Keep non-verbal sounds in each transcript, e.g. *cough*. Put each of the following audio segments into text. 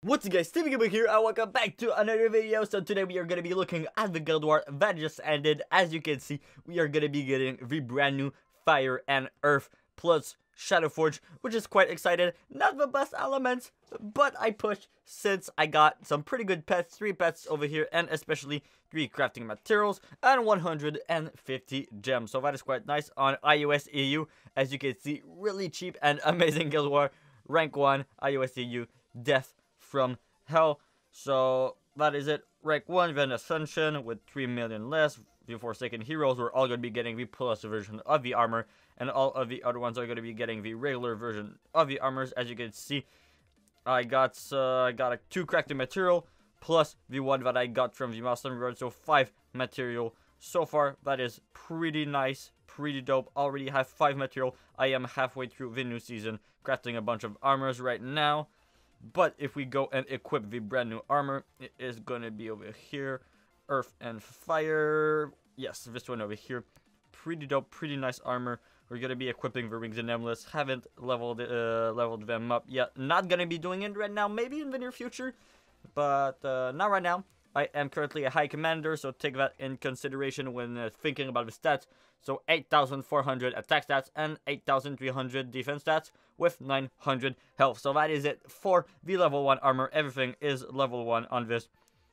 What's up guys, Stevie Gilbert here and welcome back to another video. So today we are going to be looking at the Guild War that just ended. As you can see, we are going to be getting the brand new Fire and Earth plus Shadowforged, which is quite excited. Not the best elements, but I pushed since I got some pretty good pets, 3 pets over here, and especially 3 crafting materials, and 150 gems. So that is quite nice on iOS EU. As you can see, really cheap and *laughs* amazing Guild War. Rank 1, iOS EU, Death from hell. So that is it. Rank 1, then Ascension with 3 million less. The Forsaken Heroes, we're all going to be getting the plus version of the armor. And all of the other ones are going to be getting the regular version of the armors. As you can see, I got uh, I got a 2 crafting material plus the one that I got from the Milestone Road. So 5 material so far. That is pretty nice, pretty dope. Already have 5 material. I am halfway through the new season, crafting a bunch of armors right now. But if we go and equip the brand new armor, it is going to be over here. Earth and Fire. Yes, this one over here. Pretty dope, pretty nice armor. We're going to be equipping the Rings and Amulets. Haven't leveled, uh, leveled them up yet. Not going to be doing it right now. Maybe in the near future. But uh, not right now. I am currently a high commander, so take that in consideration when uh, thinking about the stats. So 8,400 attack stats and 8,300 defense stats with 900 health. So that is it for the level 1 armor. Everything is level 1 on this.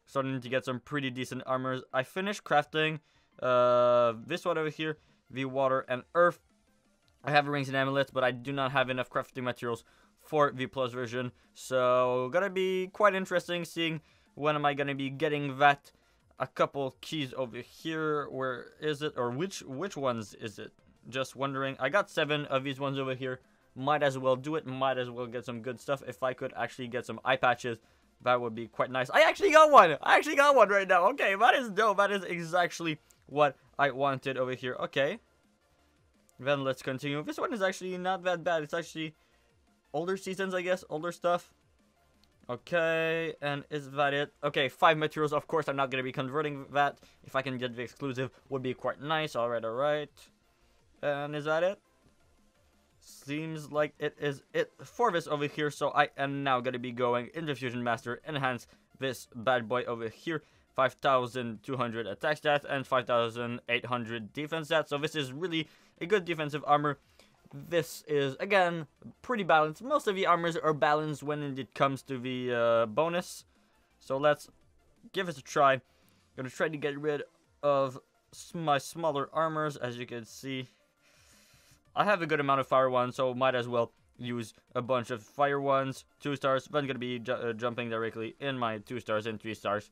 Starting to get some pretty decent armors. I finished crafting uh, this one over here, the water and earth. I have rings and amulets, but I do not have enough crafting materials for the plus version. So gonna be quite interesting seeing when am I gonna be getting that. A couple keys over here. Where is it? Or which which ones is it? Just wondering. I got seven of these ones over here. Might as well do it. Might as well get some good stuff. If I could actually get some eye patches, that would be quite nice. I actually got one. I actually got one right now. Okay, that is dope. That is exactly what I wanted over here. Okay. Then let's continue. This one is actually not that bad. It's actually older seasons, I guess. Older stuff. Okay, and is that it? Okay, five materials. Of course, I'm not to be converting that. If I can get the exclusive, would be quite nice. Alright, alright. And is that it? Seems like it is it for this over here. So I am now to be going into Fusion Master, enhance this bad boy over here. 5,200 attack stats and 5,800 defense stats. So this is really a good defensive armor. This is, again, pretty balanced. Most of the armors are balanced when it comes to the uh, bonus. So let's give it a try. Gonna try to get rid of my smaller armors, as you can see. I have a good amount of fire ones, so might as well use a bunch of fire ones, two stars. Then gonna be ju uh, jumping directly in my two stars and three stars.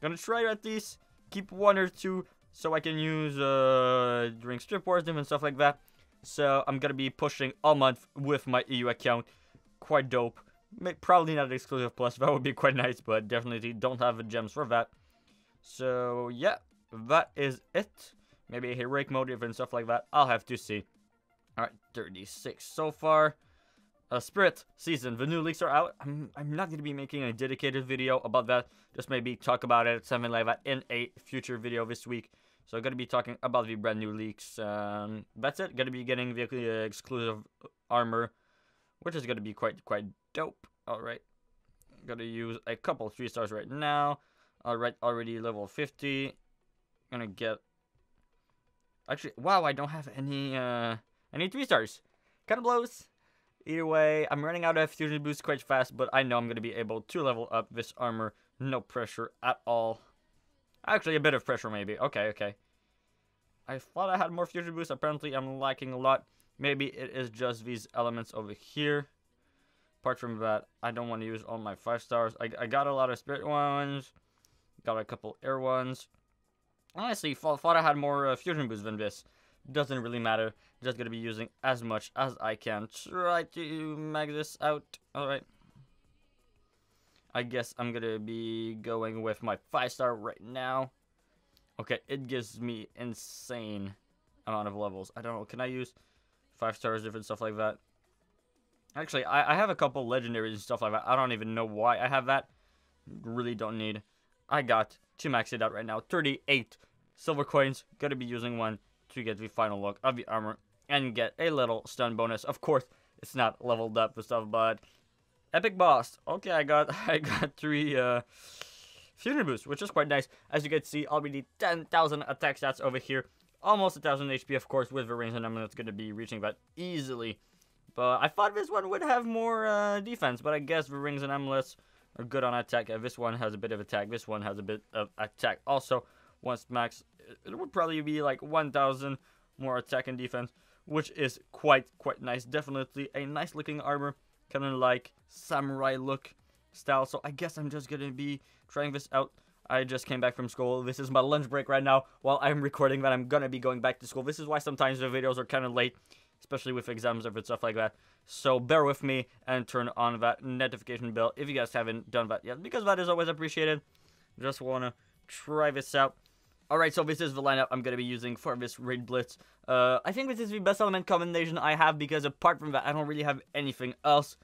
Gonna try at least keep one or two so I can use uh, during strip wars and stuff like that. So I'm gonna be pushing all month with my EU account. Quite dope. Probably not exclusive plus, *laughs* that would be quite nice, but definitely don't have the gems for that. So yeah, that is it. Maybe a heroic motive and stuff like that. I'll have to see. Alright, 36 so far. Uh, Spirit Season, the new leaks are out. I'm, I'm not going to be making a dedicated video about that. Just maybe talk about it, something like that, in a future video this week. So going to be talking about the brand new leaks. Um, that's it. Going to be getting the uh, exclusive armor, which is going to be quite quite dope. Alright. Going to use a couple 3 stars right now. Alright, already level 50. Gonna get... Actually, wow, I don't have any, uh, any 3 stars. Kind of blows. Either way, I'm running out of fusion boost quite fast, but I know I'm to be able to level up this armor. No pressure at all. Actually, a bit of pressure maybe. Okay, okay. I thought I had more fusion boost. Apparently, I'm lacking a lot. Maybe it is just these elements over here. Apart from that, I don't want to use all my 5 stars. I, I got a lot of spirit ones. Got a couple air ones. Honestly, thought, I had more uh, fusion boost than this. Doesn't really matter. Just gonna be using as much as I can. Try to mag this out. Alright. I guess I'm gonna be going with my 5 star right now. Okay, it gives me insane amount of levels. I don't know, can I use 5 stars, different stuff like that? Actually, I, I have a couple legendaries and stuff like that. I don't even know why I have that. Really don't need. I got to max it out right now. 38 silver coins. Gonna be using one to get the final look of the armor and get a little stun bonus. Of course, it's not leveled up and stuff, but Epic boss. Okay, I got *laughs* I got three uh fusion boosts, which is quite nice. As you can see, already 10,000 attack stats over here. Almost a 1,000 HP, of course, with the range and it's going to be reaching that easily. But I thought this one would have more uh, defense, but I guess the rings and amulets are good on attack. Uh, this one has a bit of attack. This one has a bit of attack. Also, once max, it would probably be like 1,000 more attack and defense, which is quite, quite nice. Definitely a nice looking armor, kind of like samurai look style. So I guess I'm just going to be trying this out. I just came back from school. This is my lunch break right now while I'm recording that I'm going to be going back to school. This is why sometimes the videos are kind of late, especially with exams and stuff like that. So bear with me and turn on that notification bell if you guys haven't done that yet, because that is always appreciated. Just want to try this out. Alright, so this is the lineup I'm going to be using for this Raid Blitz. Uh, I think this is the best element combination I have because apart from that, I don't really have anything else.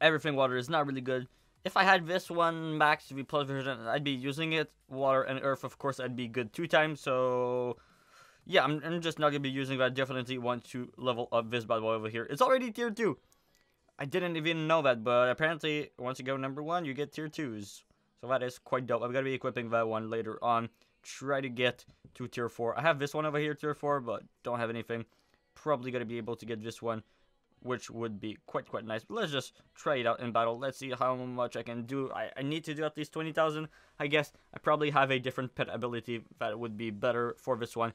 Everything water is not really good. If I had this one max V plus version, I'd be using it. Water and earth, of course, I'd be good two times. So, yeah, I'm, I'm just not going to be using that. Definitely want to level up this bad boy over here. It's already tier 2. I didn't even know that, but apparently, once you go number 1, you get tier 2s. So that is quite dope. I'm going to be equipping that one later on. Try to get to tier 4. I have this one over here, tier 4, but don't have anything. Probably going to be able to get this one which would be quite, quite nice. But let's just try it out in battle. Let's see how much I can do. I, I need to do at least 20,000, I guess. I probably have a different pet ability that would be better for this one.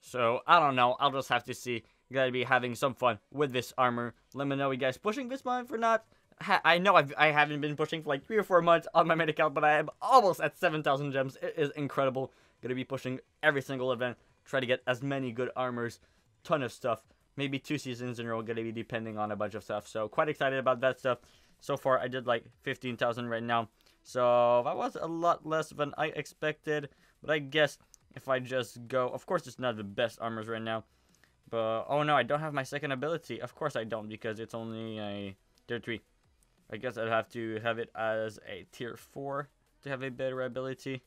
So, I don't know. I'll just have to see. Gotta be having some fun with this armor. Let me know you guys pushing this month or not. I know I've, I haven't been pushing for like 3 or 4 months on my main account, but I am almost at 7,000 gems. It is incredible. Gonna be pushing every single event. Try to get as many good armors. Ton of stuff maybe two seasons in a row to be depending on a bunch of stuff. So quite excited about that stuff. So far, I did like 15,000 right now. So that was a lot less than I expected. But I guess if I just go... Of course, it's not the best armors right now. But, oh no, I don't have my second ability. Of course I don't, because it's only a tier 3. I guess I'd have to have it as a tier 4 to have a better ability.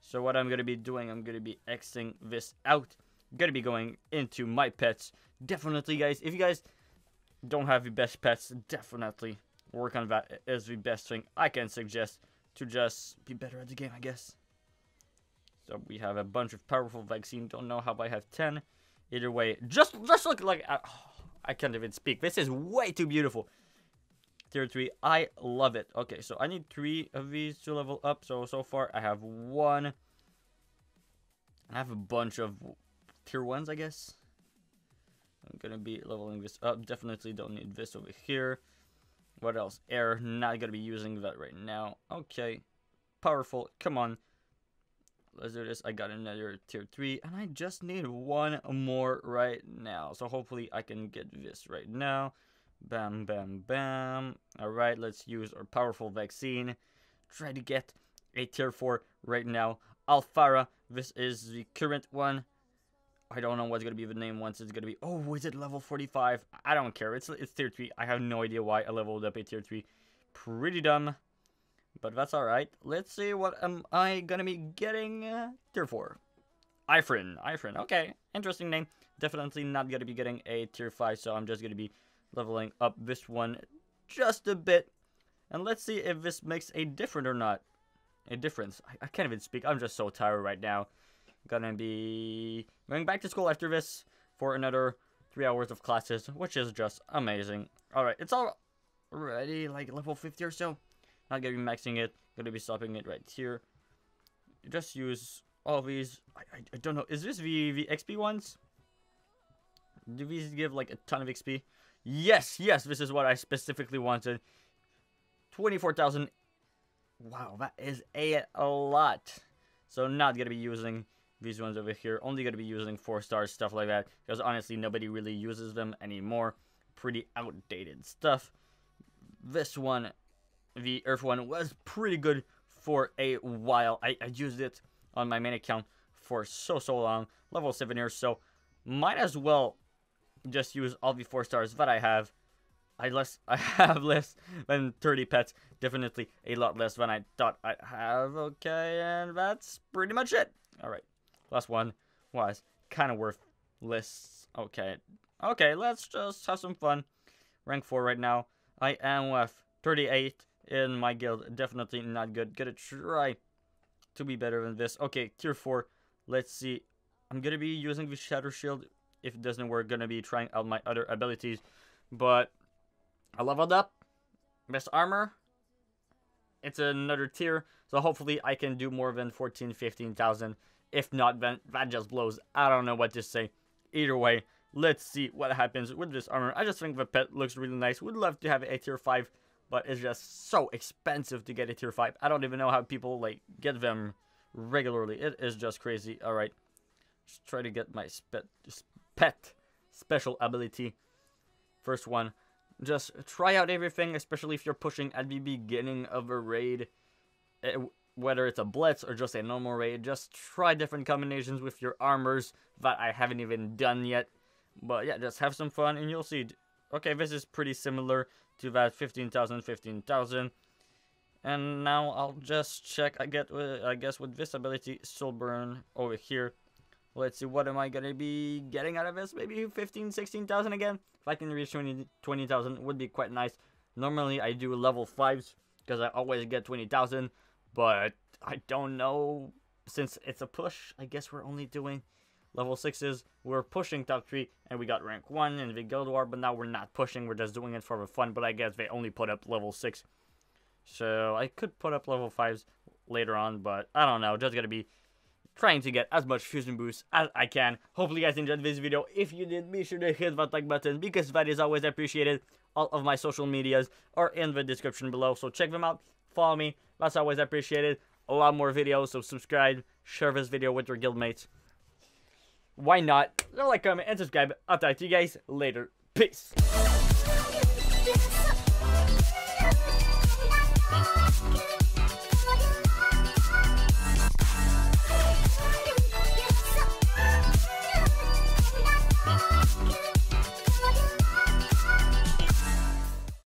So what I'm going to be doing, I'm going to be Xing this out. going to be going into my pets definitely, guys, if you guys don't have the best pets, definitely work on that is the best thing I can suggest to just be better at the game, I guess. So we have a bunch of powerful vaccine. Don't know how I have 10. Either way, just just look like oh, I can't even speak. This is way too beautiful. Tier 3, I love it. Okay, so I need 3 of these to level up. So, so far I have 1. I have a bunch of tier 1s, I guess. I'm gonna be leveling this up. Definitely don't need this over here. What else? Air. Not gonna be using that right now. Okay. Powerful. Come on. Let's do this. I got another tier 3. And I just need one more right now. So hopefully I can get this right now. Bam, bam, bam. Alright, let's use our powerful vaccine. Try to get a tier 4 right now. Alfara. This is the current one. I don't know what's gonna be the name once it's gonna be. Oh, is it level 45? I don't care. It's it's tier 3. I have no idea why I leveled up a tier 3. Pretty dumb. But that's alright. Let's see what am I gonna be getting uh, tier 4. Ifrin. Ifrin. Okay. Interesting name. Definitely not gonna be getting a tier 5, so I'm just gonna be leveling up this one just a bit. And let's see if this makes a difference or not. A difference. I, I can't even speak. I'm just so tired right now gonna be going back to school after this for another three hours of classes, which is just amazing. Alright, it's already like level 50 or so. Not gonna be maxing it, gonna be stopping it right here. Just use all these. I, I, I don't know, is this the, the XP ones? Do these give like a ton of XP? Yes, yes, this is what I specifically wanted. 24,000. Wow, that is a, a lot. So not gonna be using these ones over here only going to be using four stars stuff like that because honestly nobody really uses them anymore pretty outdated stuff this one the earth one was pretty good for a while I, I used it on my main account for so so long level 7 here so might as well just use all the four stars that I have I less *laughs* I have less than 30 pets definitely a lot less than I thought I have okay and that's pretty much it all right Last one was kind of worth worthless. Okay. Okay, let's just have some fun. Rank 4 right now. I am with 38 in my guild. Definitely not good. Gonna try to be better than this. Okay, tier 4. Let's see. I'm gonna be using the Shatter Shield. If it doesn't work, gonna be trying out my other abilities. But I leveled up. Best armor. It's another tier. So hopefully I can do more than 14, 15,000. If not, then that just blows. I don't know what to say. Either way, let's see what happens with this armor. I just think the pet looks really nice. Would love to have a tier 5, but it's just so expensive to get a tier 5. I don't even know how people like get them regularly. It is just crazy. Alright, let's try to get my pet, pet special ability. First one, just try out everything, especially if you're pushing at the beginning of a raid. Eh, whether it's a blitz or just a normal raid, just try different combinations with your armors that I haven't even done yet. But yeah, just have some fun and you'll see. Okay, this is pretty similar to that 15,000, 15,000. And now I'll just check, I get, uh, I guess with this ability, Soul Burn over here. Let's see, what am I going to be getting out of this? Maybe 15, 16,000 again? If I can reach 20,000 20, would be quite nice. Normally I do level 5s because I always get 20,000. But I don't know. Since it's a push, I guess we're only doing level 6s. We're pushing top 3, and we got rank 1 in the Guild War, but now we're not pushing. We're just doing it for the fun, but I guess they only put up level 6. So I could put up level 5s later on, but I don't know. Just gotta be trying to get as much fusion boost as I can. Hopefully you guys enjoyed this video. If you did, be sure to hit that like button because that is always appreciated. All of my social medias are in the description below, so check them out follow me. That's always appreciated. A lot more videos, so subscribe, share this video with your guildmates. Why not? Like, comment, and subscribe. I'll talk to you guys later. Peace.